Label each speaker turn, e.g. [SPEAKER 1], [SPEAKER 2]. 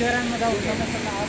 [SPEAKER 1] शहरांमध्ये उठवण्यासाठी आज